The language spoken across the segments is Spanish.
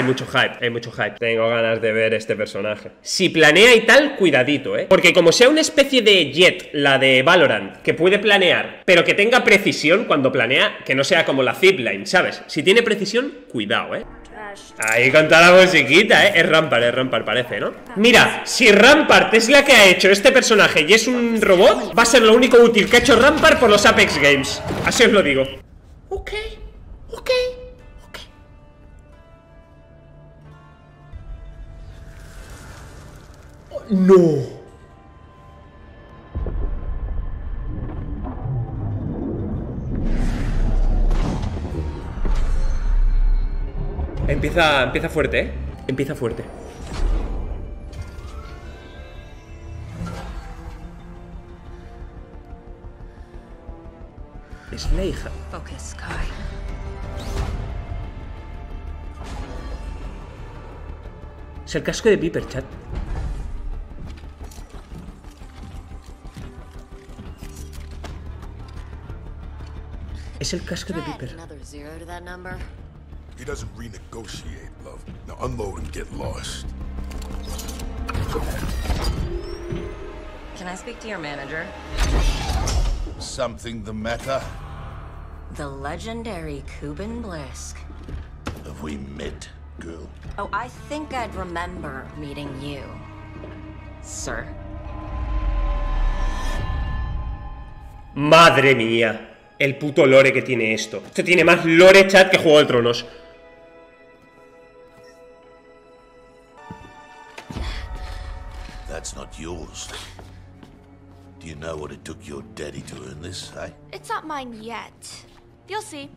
Hay mucho hype, hay mucho hype. Tengo ganas de ver este personaje. Si planea y tal, cuidadito, ¿eh? Porque como sea una especie de jet, la de Valorant, que puede planear, pero que tenga precisión cuando planea, que no sea como la zipline, ¿sabes? Si tiene precisión, cuidado, ¿eh? Ahí con toda la musiquita, ¿eh? Es Rampart, es Rampart, parece, ¿no? Mira, si Rampart es la que ha hecho este personaje y es un robot, va a ser lo único útil que ha hecho Rampart por los Apex Games. Así os lo digo. Ok, ok, no. Empieza, empieza fuerte, ¿eh? Empieza fuerte. Es la hija. Focus, Sky. Es el casco de Viper, chat. Es el casco de Try Viper. another zero to that number. He doesn't renegotiate, love. Now unload and get lost. Can I speak to your manager? Something the matter? The legendary Kuben Blisk. Have we met, girl? Oh, I think I'd remember meeting you, sir. Madre mía. El puto lore que tiene esto. Esto tiene más lore, chat, que Juego de Tronos. That's not yours. Do you know what it took your daddy to earn this, eh? It's not mine yet. You'll see.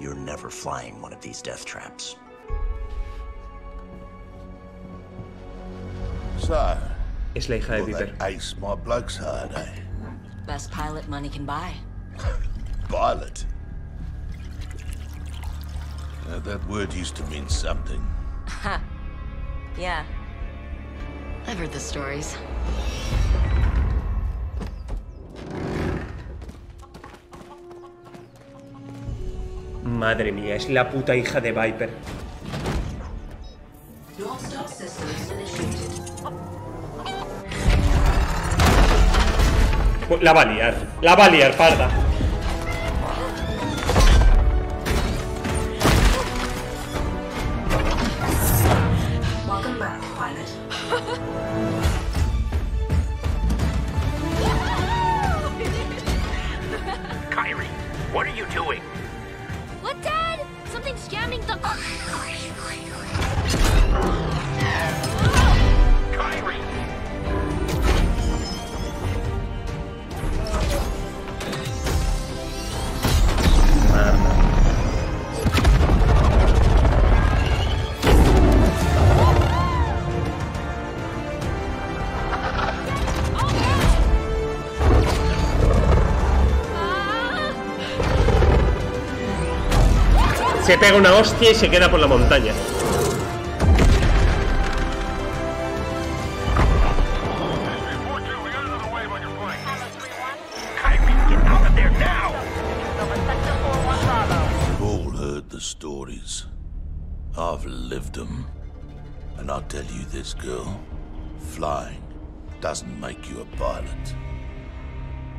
You're never flying one of these death traps. So, Es la hija de well, Viper. ace my bloke's hard, eh? Best pilot money can buy. pilot? Now, that word used to mean something. Yeah. I've heard the stories. Madre mía, es la puta hija de Viper. La va a liar, la va a liar, parda. Welcome back, pilot. Kyrie, what are you doing? What, Dad? Something's jamming the. Se pega una hostia y se queda por la montaña. Stories. I've lived them. And I'll tell you this, girl. Flying doesn't make you a pilot.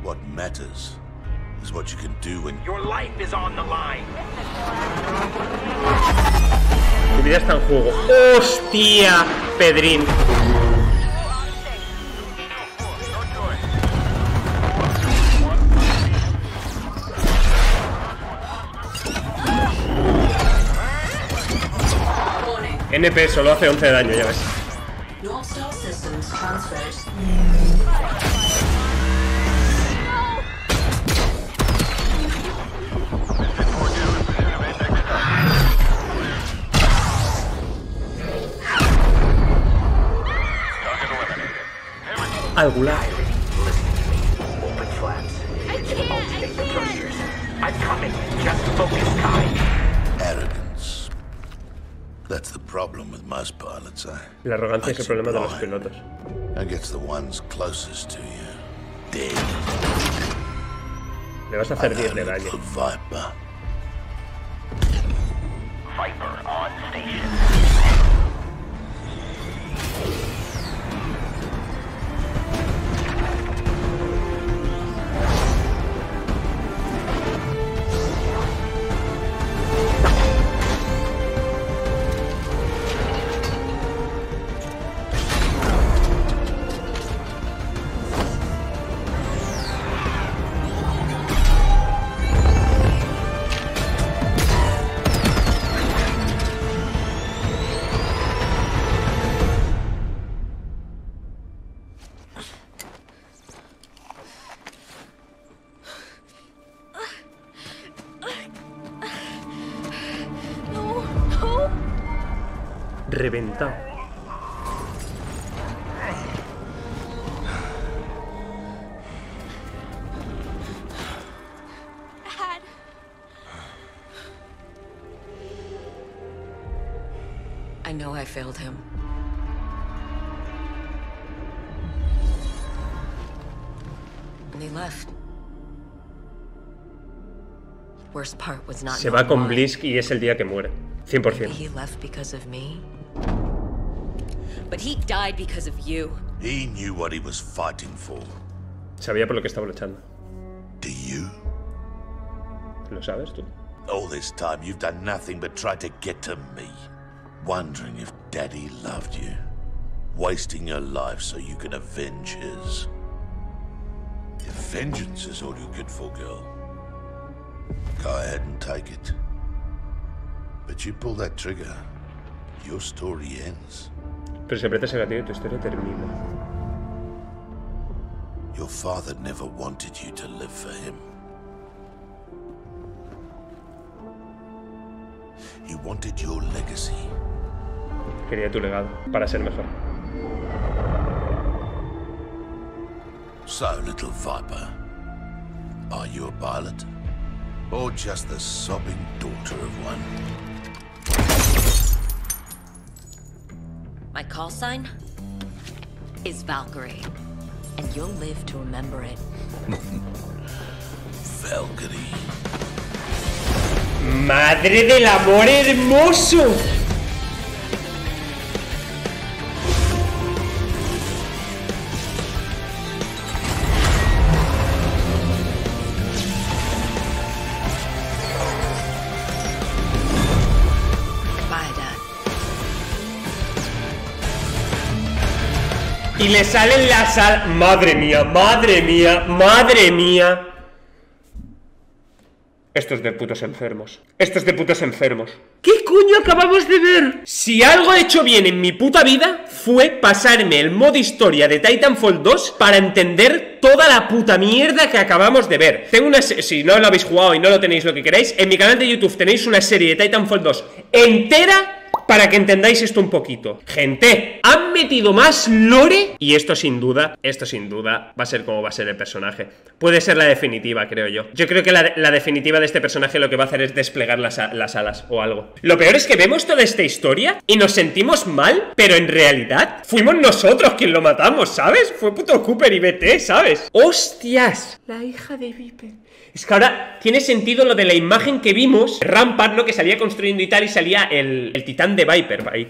What matters is what you can do when Your life is on the line. Tu vida está en juego. ¡Hostia! Pedrín. NP solo hace 11 de daño, ya ves. Eh? La arrogancia es el Makes problema de you los blind. pilotos. And gets the ones closest to you dead. Le vas a hacer 10 de daño. Little Viper. Viper on station. Reventado. I know I failed him. And he left. Worst part was not Se va con. Blisk y es el día que muere. 100%. But he died because of you. He knew what he was fighting for. Sabía por lo que estaba luchando. Do you? ¿Lo sabes tú? All this time you've done nothing but try to get to me. Wondering if Daddy loved you. Wasting your life so you can avenge his. If vengeance is all you're good for, girl, go ahead and take it. But you pull that trigger, your story ends. Pero si aprietas el gatillo tu historia termina. Your father never wanted you to live for him. He wanted your legacy. Quería tu legado para ser mejor. So, little viper, are you a pilot? Or just the sobbing daughter of one? My call sign is Valkyrie. And you'll live to remember it. Valkyrie. ¡Madre del amor hermoso! Y le salen las al... Madre mía, madre mía, madre mía. Esto es de putos enfermos. Esto es de putos enfermos. ¿Qué coño acabamos de ver? Si algo he hecho bien en mi puta vida fue pasarme el modo historia de Titanfall 2 para entender toda la puta mierda que acabamos de ver. Tengo una si no lo habéis jugado y no lo tenéis lo que queráis, en mi canal de YouTube tenéis una serie de Titanfall 2 entera para que entendáis esto un poquito. Gente, han metido más lore y esto sin duda, esto sin duda va a ser como va a ser el personaje. Puede ser la definitiva, creo yo. Yo creo que la, la definitiva de este personaje lo que va a hacer es desplegar las alas o algo. Lo peor es que vemos toda esta historia y nos sentimos mal, pero en realidad fuimos nosotros quien lo matamos, ¿sabes? Fue puto Cooper y BT, ¿sabes? ¡Hostias! La hija de Viper. Es que ahora tiene sentido lo de la imagen que vimos, Rampart, ¿no? Que salía construyendo y tal, y salía el, el titán de Viper ahí.